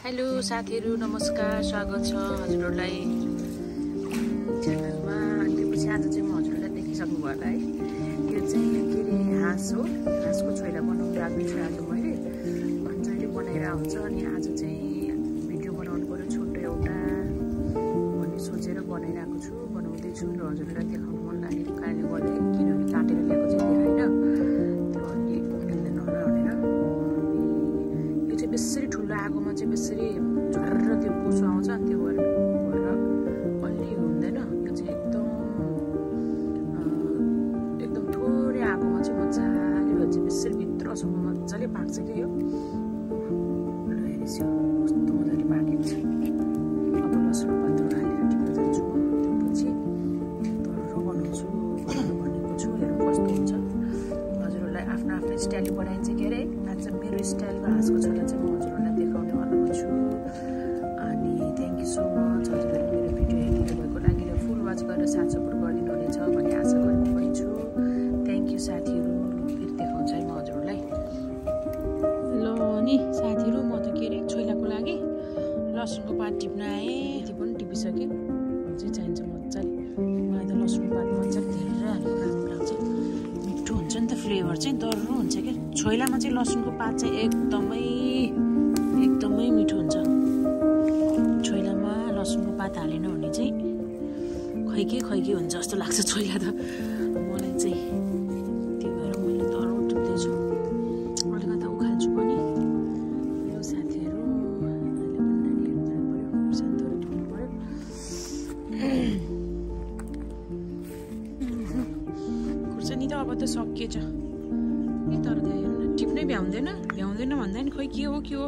Hello साथीहरू नमस्कार स्वागत छ हजुरहरूलाई च्यानलमा। अनि त्यसपछि आज चाहिँ म हजुरहरूलाई देखिसक्नु भयो होला है। यो चाहिँ के अरे हाँस हो। हाँसको छोइला बनाउनु लाग्ने छु आज मैले। अनि जहिले बनाएर हुन्छ अनि आज चाहिँ भिडियो बनाउनु पऱ्यो छोटो एउटा। भन्ने सोचेर बनाइरहेको छु बनाउँदैछु। र हजुरहरूलाई देखाउनु मन लागेको कारणले गर्दै आगोमा चाहिँ बेसरी झर्र त्यो बोसो आउँछ अनि त्यो भएर भएर अलि हुँदैन यो चाहिँ एकदम एकदम थोरै आगोमा चाहिँ मजाले भन्छ बेसरी भित्रसम्म मजाले पाक्छ कि यो कस्तो मजाले पाकेको छ अब लसुन पातहरू हालेर टिप्न त्यसपछि तर्रो बनाउँछु भनेको छु हेरौँ कस्तो हुन्छ हजुरहरूलाई आफ्नो आफ्नो स्टाइलले बनाइन्छ के अरे आज मेरो स्टाइलको हाँसको छोरा फ्लेभर चाहिँ डर्रो हुन्छ क्या छोइलामा चाहिँ लसुनको पात चाहिँ एकदमै एकदमै मिठो हुन्छ। छोइलामा लसुनको पात हालेन भने चाहिँ खैके खैके हुन्छ जस्तो लाग्छ छोइला त। मलाई चाहिँ त्यही भएर मैले डह्रो टिप्दैछु अलिकति उखाल्छु पनि। खुर्सानी त अब त सकिएछ। भ्याउँदैन भ्याउँदैन भन्दा नि खोइ के हो के हो?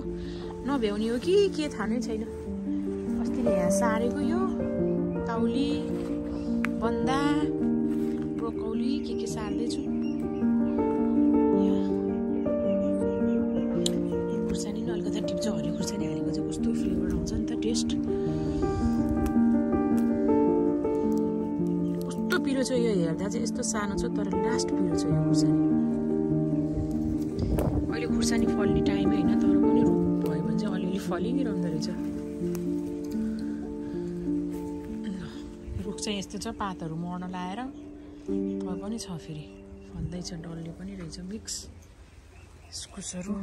नभ्याउने हो कि के थाहा नै छैन। अस्तिले यहाँ सारेको यो काउली बन्दा ब्रोकौली के के सार्दैछु? खुर्सानी नि अलिकति टिप्छ हरियो खुर्सानी हालेको चाहिँ कस्तो फ्लेभर आउँछ नि त टेस्ट। कस्तो पिरो छ यो हेर्दा चाहिँ यस्तो सानो छ तर लास्ट पिरो छ यो खुर्सानी। खुर्सानी फल्ने टाइम होइन तर पनि रुख भयो भने चाहिँ अलिअलि फलिरहँदो रहेछ। रुख चाहिँ यस्तो छ पातहरू मर्न लाएर तल पनि छ फेरि। फल्दैछ डल्ले पनि रहेछ मिक्स। इस्कुसहरू।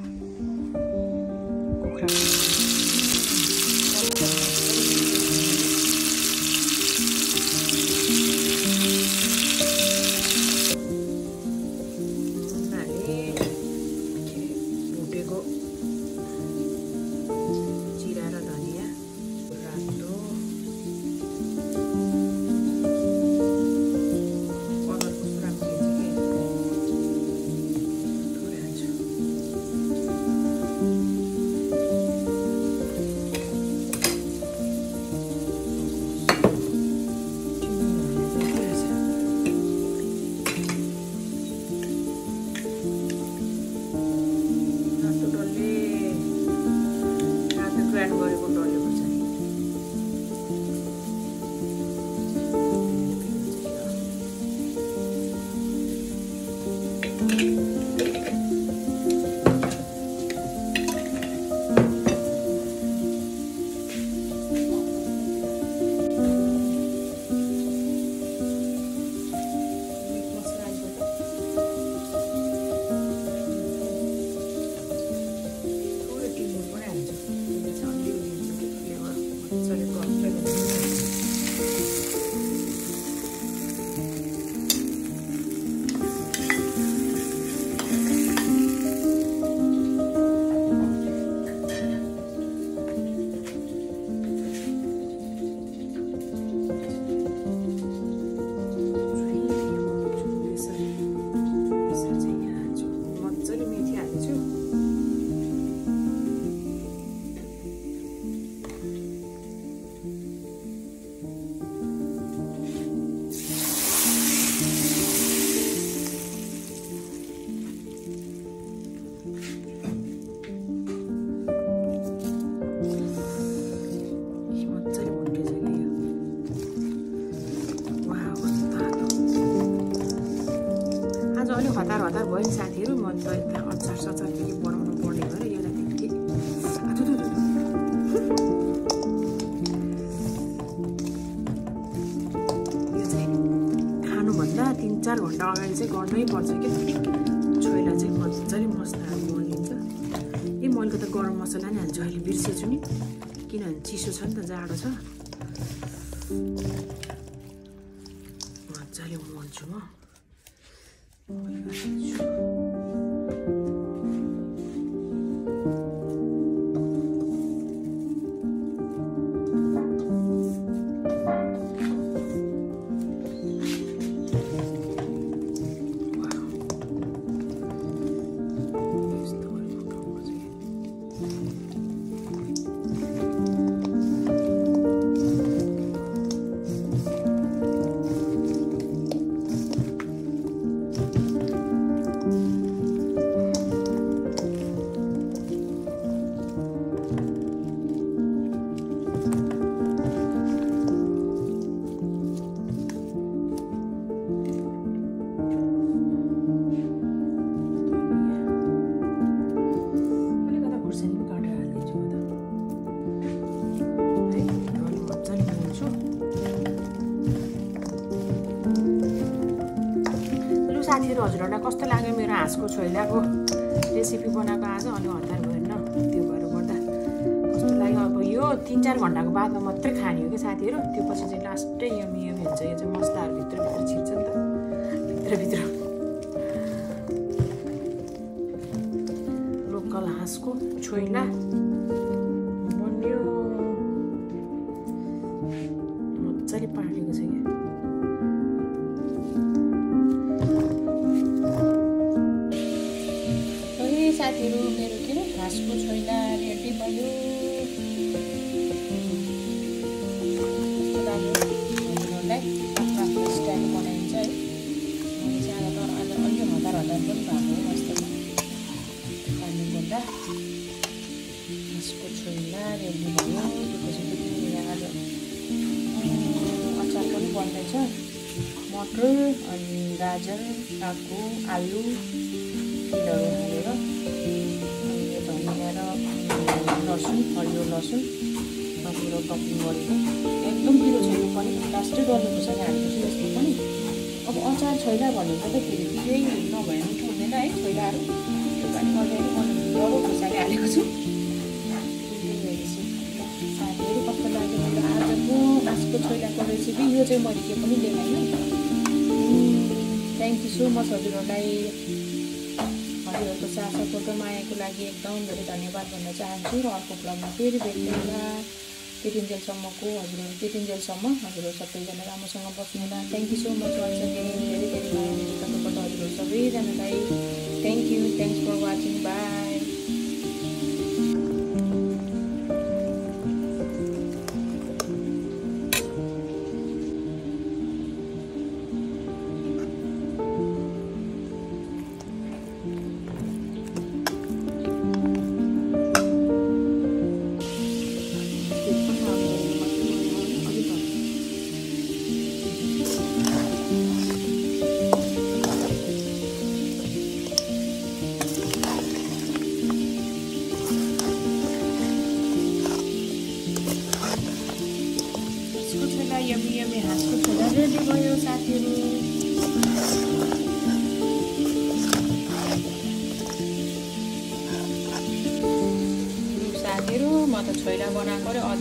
चार हजार भयो नि साथीहरू म त यता अचार सचार के के बनाउनु पर्ने भएर यसलाई के खानुभन्दा तिन चार घन्टा अगाडि चाहिँ गर्नै पर्छ क्या छोइला चाहिँ मजाले मसला मलिन्छ ए म त गरम मसला नि हाल्छु अहिले बिर्सेछु नि किनभने चिसो छ नि त जाडो छ मजाले मल्छु म 我应该是去 साथीहरू हजुरहरूलाई कस्तो लाग्यो मेरो हाँसको छोइलाको रेसिपी बनाएको आज अलि हतार भएन त्यो भएर गर्दा। कस्तो लाग्यो? अब यो तिन चार घन्टाको बादमा मात्रै खाने हो कि साथीहरू। त्यो पछि चाहिँ लास्टै यमी यमी हुन्छ यो चाहिँ मसलाहरू भित्रभित्र छिर्छ नि त। भित्रभित्र। लोकल हाँसको छोइला मजाले पाकेको छ क्या। पनि भएको हो वास्तवमा खानु गर्दा घाँसको छोइला रेडी भयो आज अचार पनि बन्दैछ मटर अनि गाजर आगो आलु तिलहरू हालेर लसुन हरियो लसुन कुरो टपिङ गरेको एकदम पिरो छैन पनि लास्टै खोर्सानी हालेपछि जस्तो पनि अब अचार छैन भनेको त फेरि पिरै नभए मिठो हुँदैन है छोइलाहरू त्यो पनि मैले डल्लो खोर्सानी हालेको छु। साथीहरू कस्तो लाग्यो भने आजको बाँसको छोइलाको रेसिपी यो चाहिँ मैले के पनि देखाइनँ थ्याङ्क यू सो मच हजुरहरूलाई। हजुरहरूको साथ सपोर्ट र मायाको लागि एकदम धेरै धन्यवाद भन्न चाहन्छु। र अर्को ब्लगमा फेरि भेट्ने होला। त्यतिन्जेलसम्मको हजुरहरू त्यतिन्जेलसम्म हजुरहरू सबैजना राम्रोसँग बस्नु होला thank you so much once again धेरै धेरै माया तर्फबाट हजुरहरू सबैजनालाई thank you thanks for watching yummy yummy हाँसको छोरा रेडी भयो साथीहरू। साथीहरू म त छोइला बनाएको र अझ